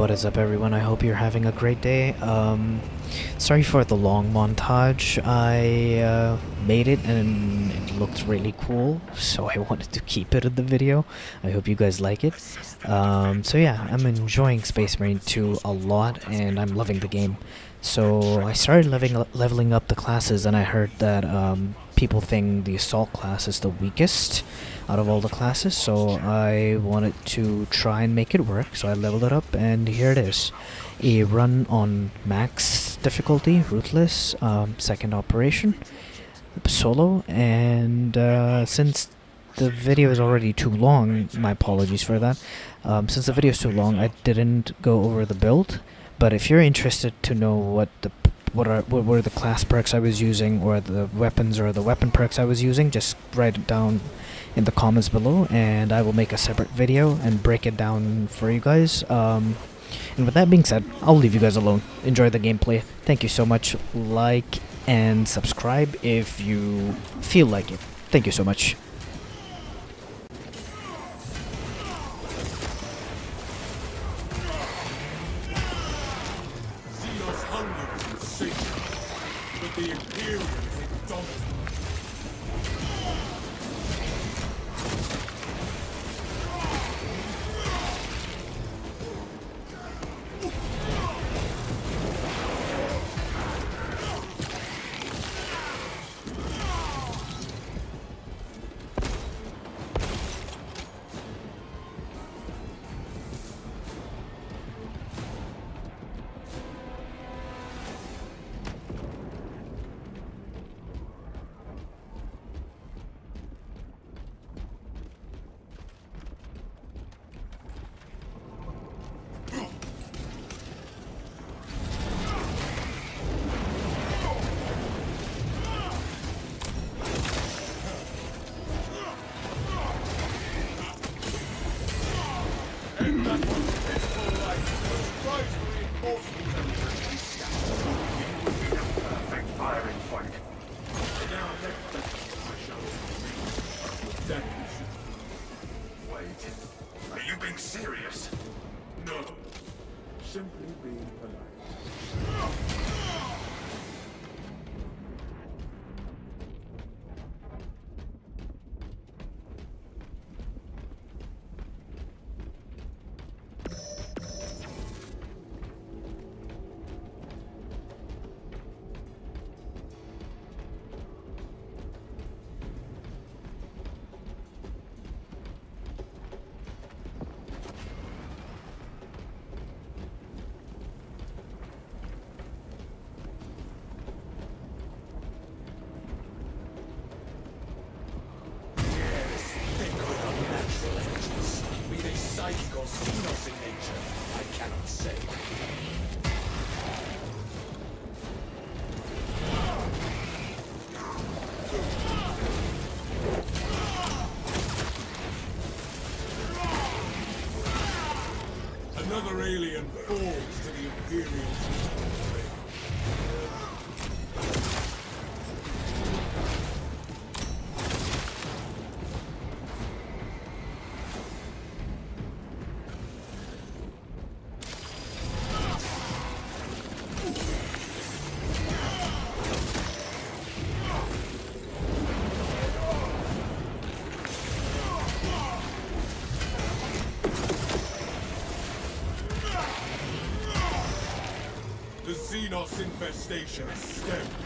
what is up everyone? I hope you're having a great day. Um, sorry for the long montage. I uh, made it and it looked really cool, so I wanted to keep it in the video. I hope you guys like it. Um, so yeah, I'm enjoying Space Marine 2 a lot and I'm loving the game. So I started leveling, leveling up the classes and I heard that um, people think the Assault class is the weakest out of all the classes, so I wanted to try and make it work, so I leveled it up, and here it is. A run on max difficulty, Ruthless, um, second operation, solo, and uh, since the video is already too long, my apologies for that, um, since the video is too long, I didn't go over the build, but if you're interested to know what the what are what were the class perks I was using or the weapons or the weapon perks I was using, just write it down in the comments below and I will make a separate video and break it down for you guys. Um, and with that being said, I'll leave you guys alone. Enjoy the gameplay. Thank you so much. Like and subscribe if you feel like it. Thank you so much. Infestation is stemmed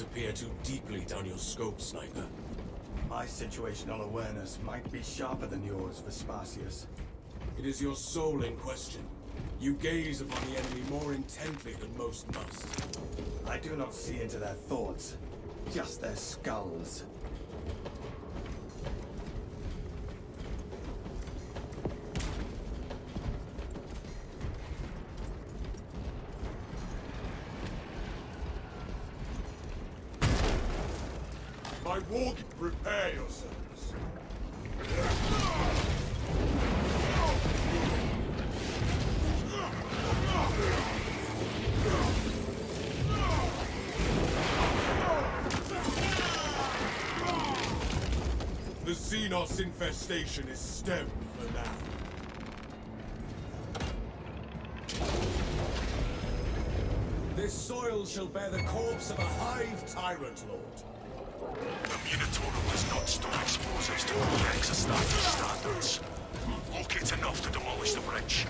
not appear too deeply down your scope, Sniper. My situational awareness might be sharper than yours, Vespasius. It is your soul in question. You gaze upon the enemy more intently than most must. I do not see into their thoughts, just their skulls. Xenos infestation is stemmed for now. This soil shall bear the corpse of a hive tyrant, Lord. Communitorum does not store explosives to Codex Astartes standards. Locate enough to demolish the bridge.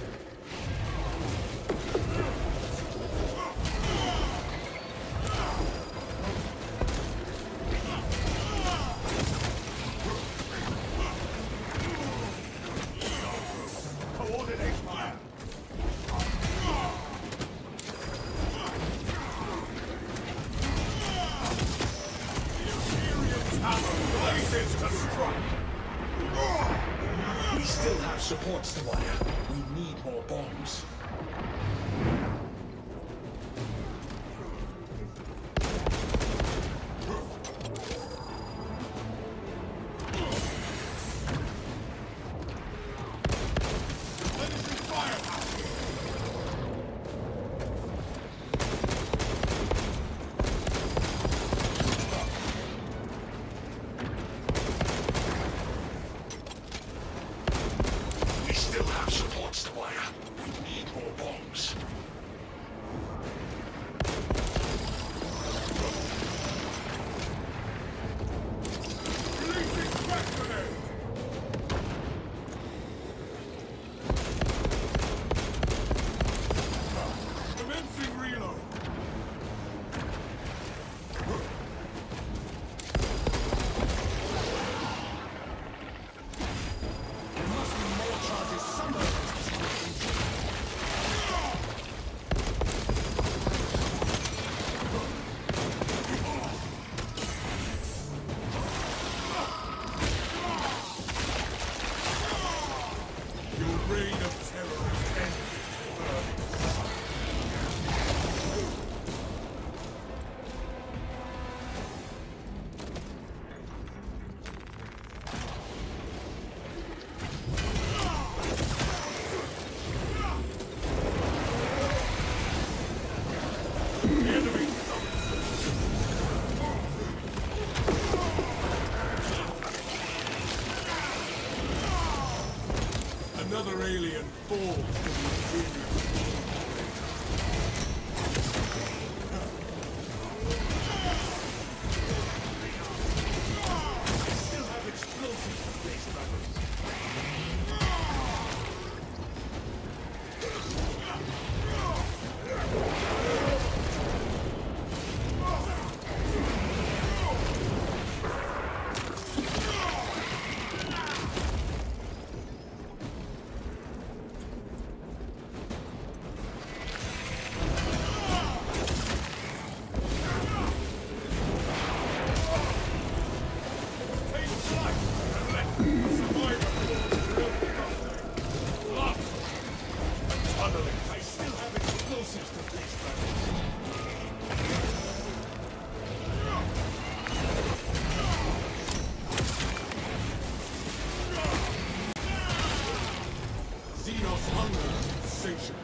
hunger insatiable,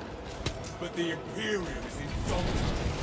but the Imperium is indomitable.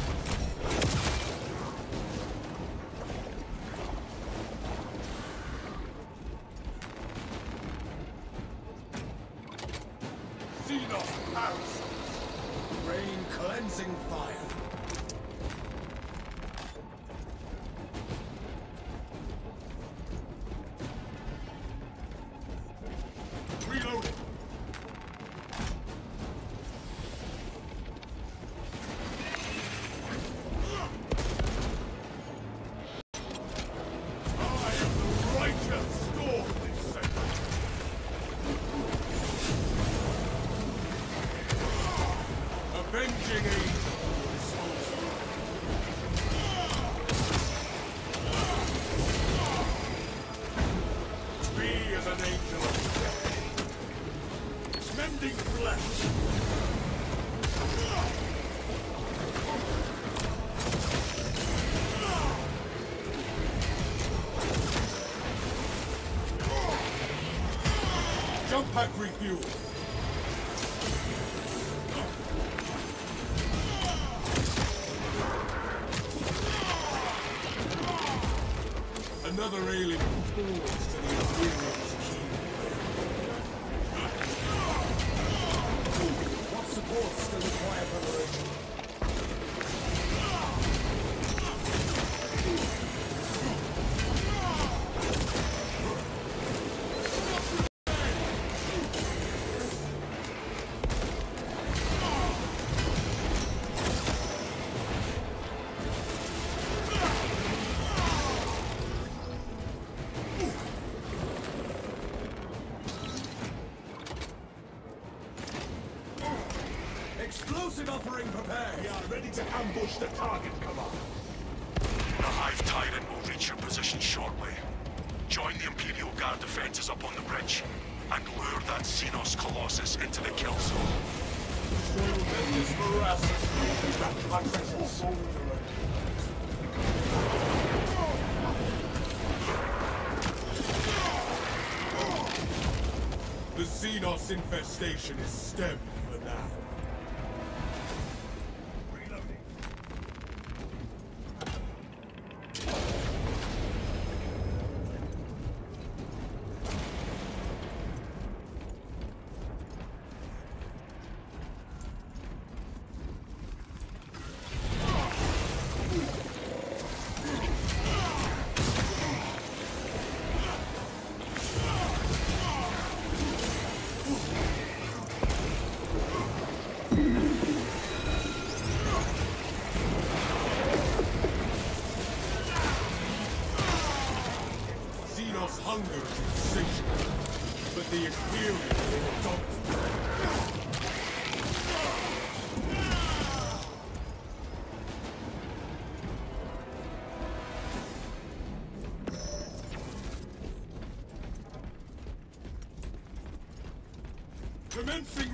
another alien. To ambush the target, Command. The Hive Tyrant will reach your position shortly. Join the Imperial Guard defenses up on the bridge, and lure that Xenos Colossus into the kill zone. Tremendous veracity. That my presence. The Xenos infestation is stemmed for now. Commencing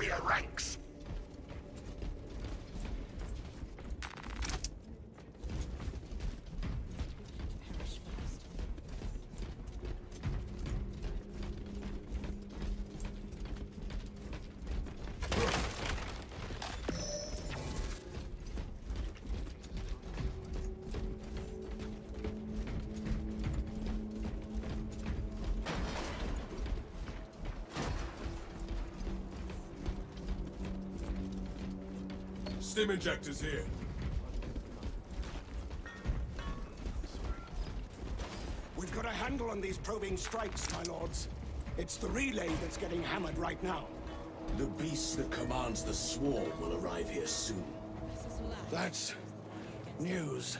company in the injectors here. We've got a handle on these probing strikes, my lords. It's the relay that's getting hammered right now. The beast that commands the swarm will arrive here soon. That's news.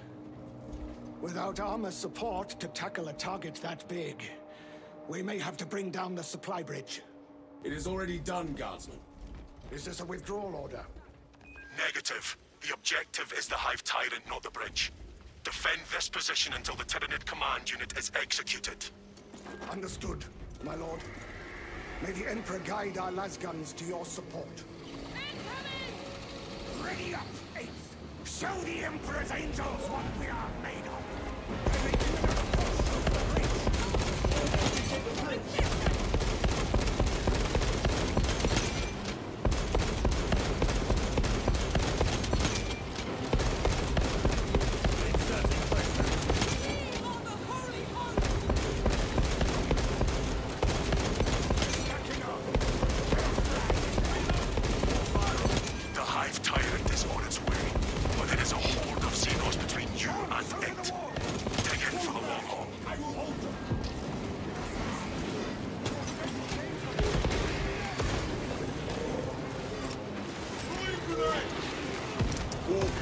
Without armor support to tackle a target that big, we may have to bring down the supply bridge. It is already done, Guardsman. Is this a withdrawal order? Negative. The objective is the Hive Tyrant, not the bridge. Defend this position until the Tyranid command unit is executed. Understood, my lord. May the Emperor guide our lasguns to your support. Ready up, Eighth! Show the Emperor's angels what we are made of!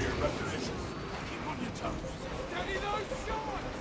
Keep on your toes. Steady those shots!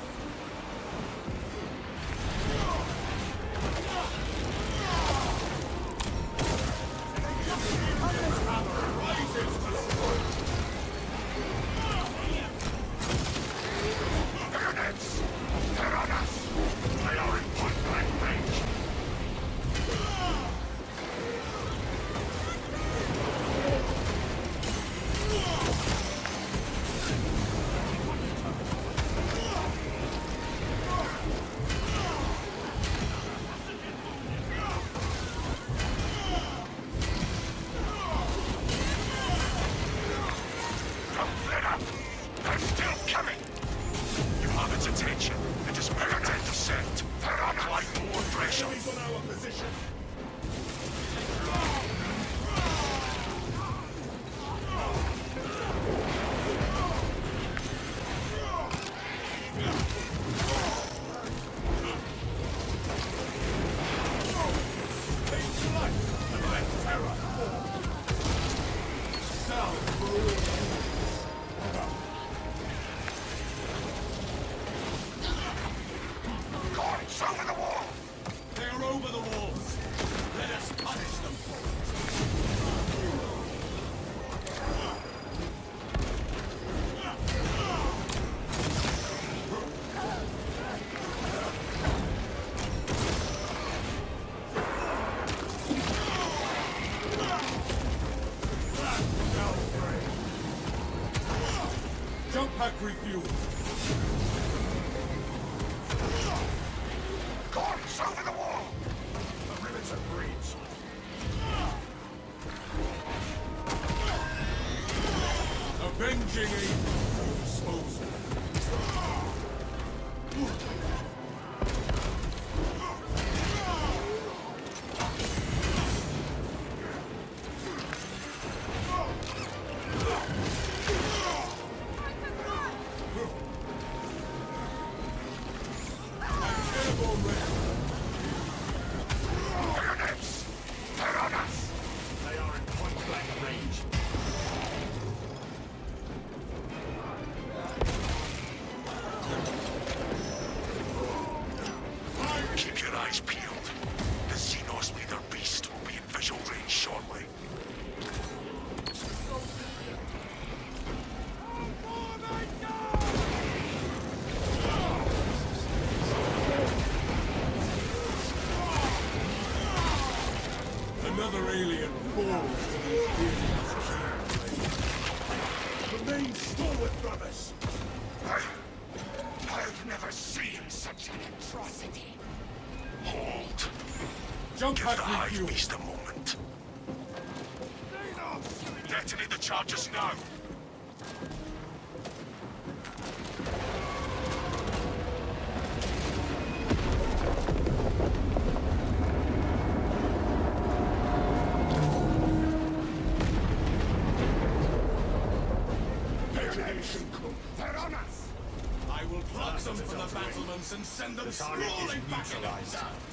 and send them the back is neutralized. Down.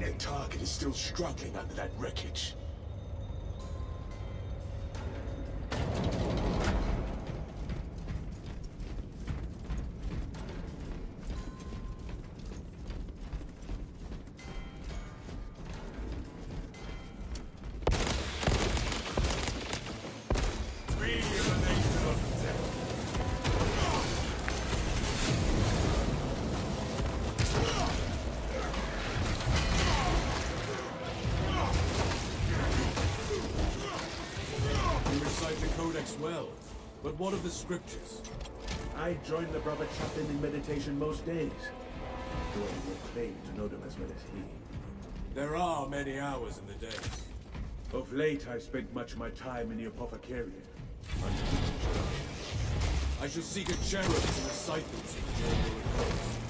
Their target is still struggling under that wreckage. I join the brother chaplain in meditation most days. Though I will claim to know them as well as he. There are many hours in the day. Of late, I've spent much of my time in the apothecary. I should seek a cherub to recite them to the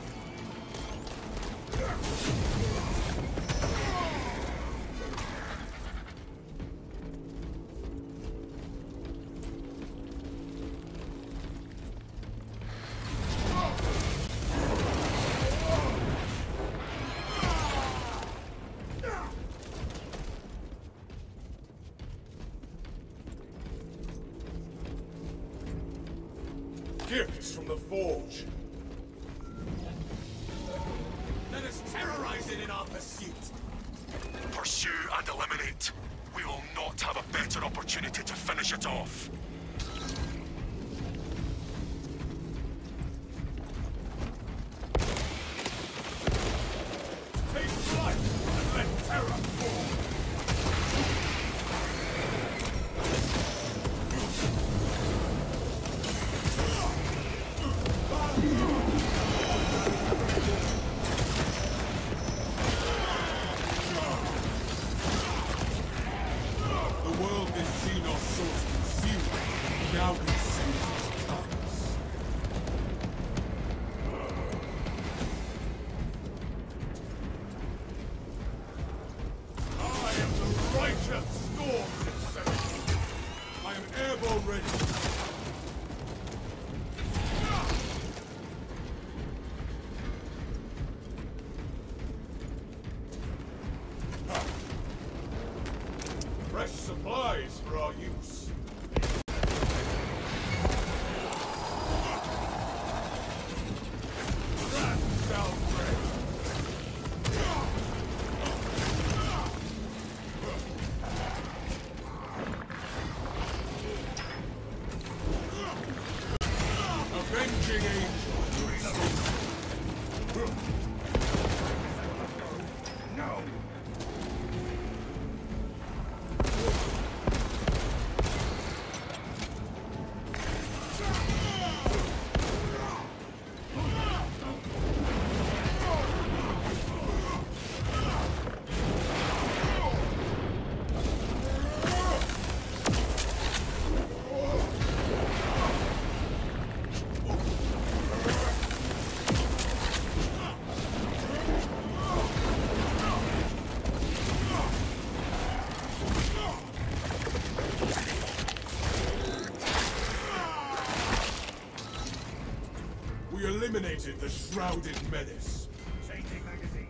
eliminated the shrouded menace. Changing magazine.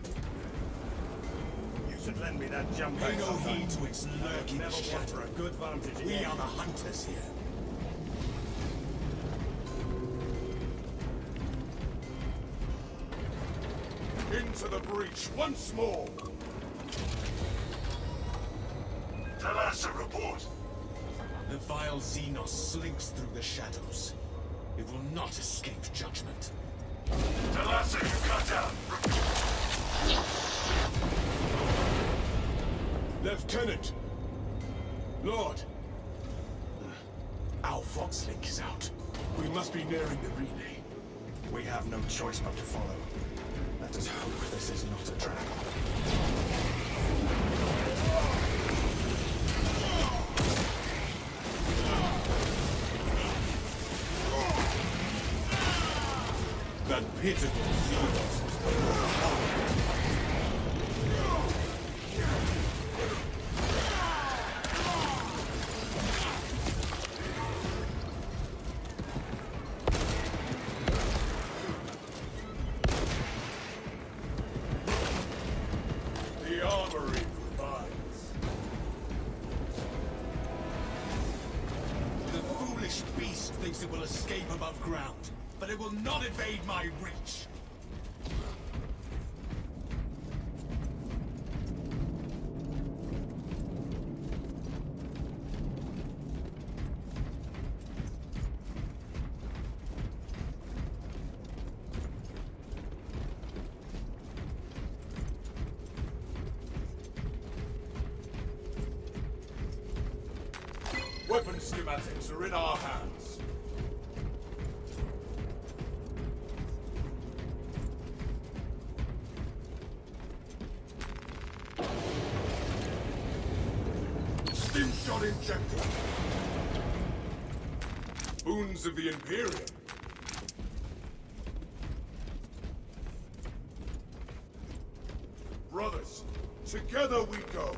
You should lend me that jump Pay no heed to its lurking shadow. a good vantage. We are the hunters here. Into the breach once more. Talassa report. The vile Xenos slinks through the shadows. It will not escape judgment. Lieutenant. Lord. Our vox link is out. We must be nearing the relay. We have no choice but to follow. Let us hope this is not a trap. That pitiful Xenos schematics are in our hands. Stim shot injector. Boons of the Imperium. Brothers, together we go.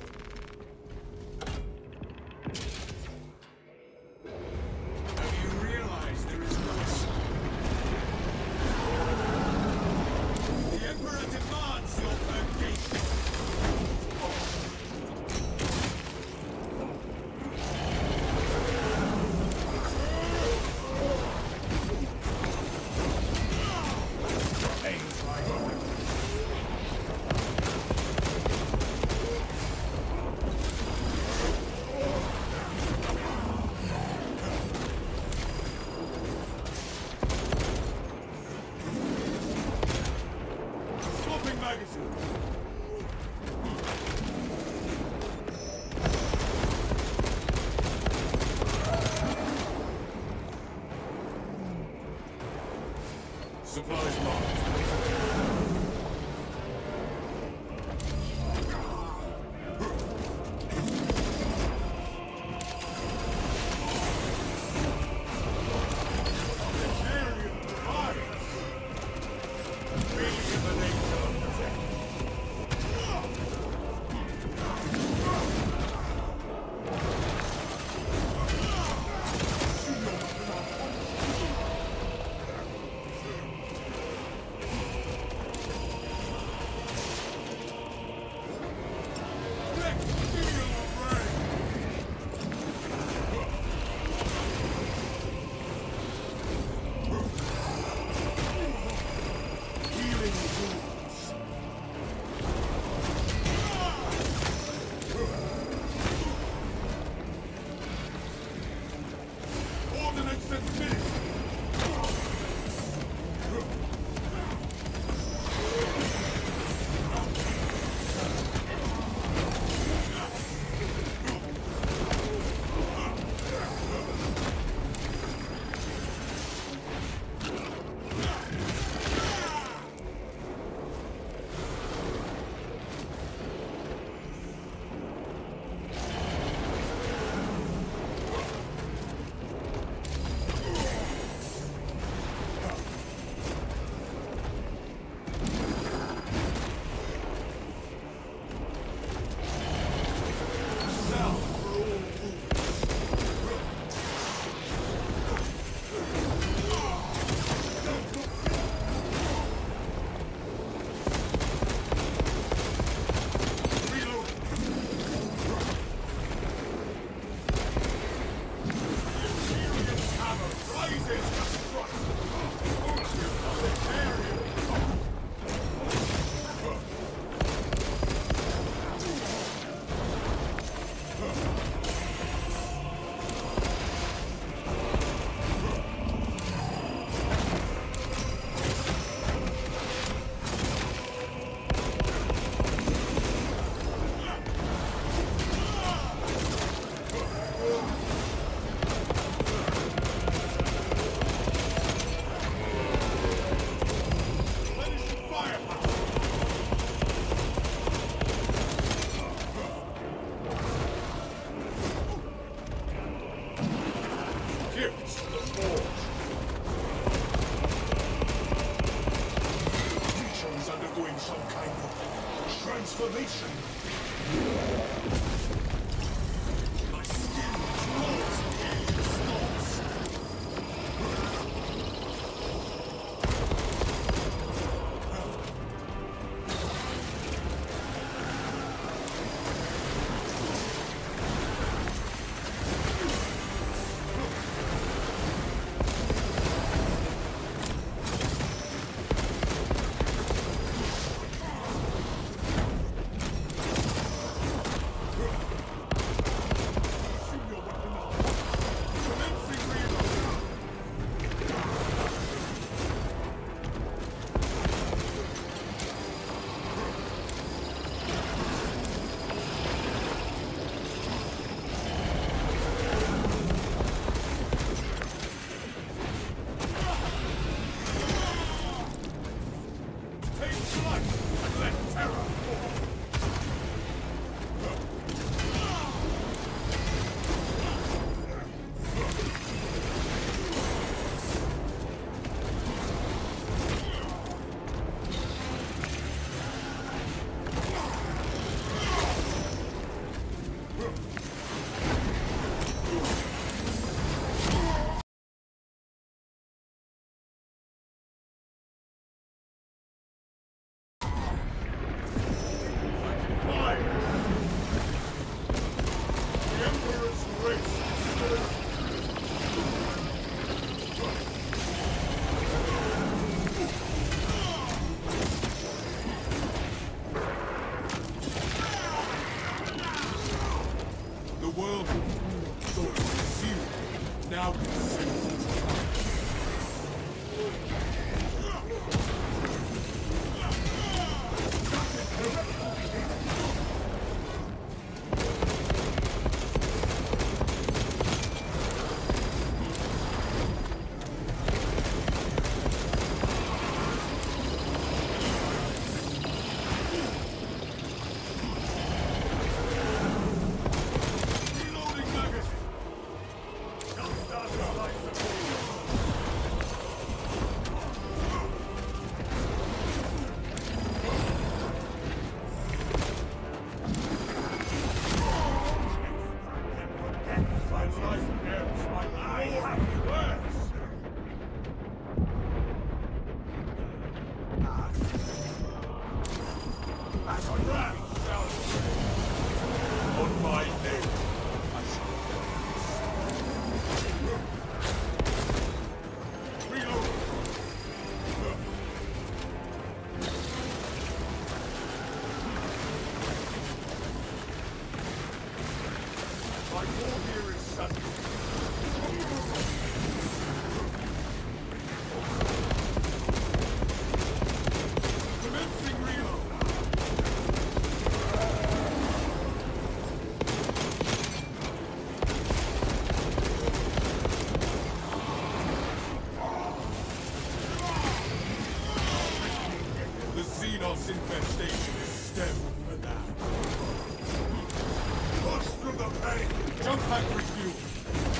Hey, jump back for fuel.